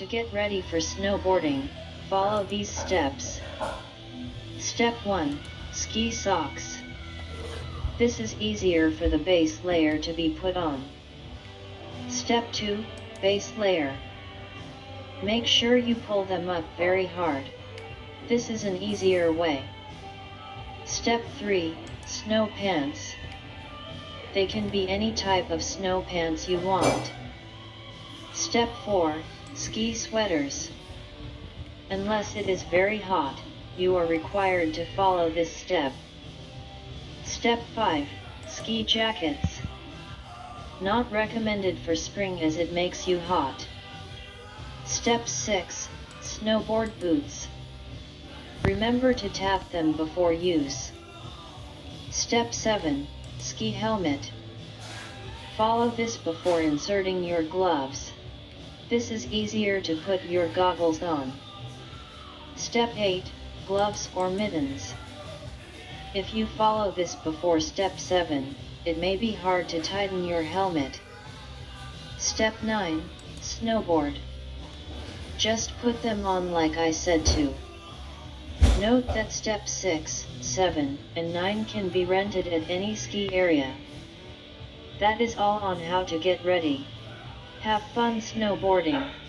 To get ready for snowboarding, follow these steps. Step 1. Ski socks. This is easier for the base layer to be put on. Step 2. Base layer. Make sure you pull them up very hard. This is an easier way. Step 3. Snow pants. They can be any type of snow pants you want. Step 4. Ski sweaters. Unless it is very hot, you are required to follow this step. Step 5. Ski jackets. Not recommended for spring as it makes you hot. Step 6. Snowboard boots. Remember to tap them before use. Step 7. Ski helmet. Follow this before inserting your gloves. This is easier to put your goggles on. Step 8. Gloves or mittens. If you follow this before step 7, it may be hard to tighten your helmet. Step 9. Snowboard. Just put them on like I said to. Note that step 6, 7, and 9 can be rented at any ski area. That is all on how to get ready. Have fun snowboarding.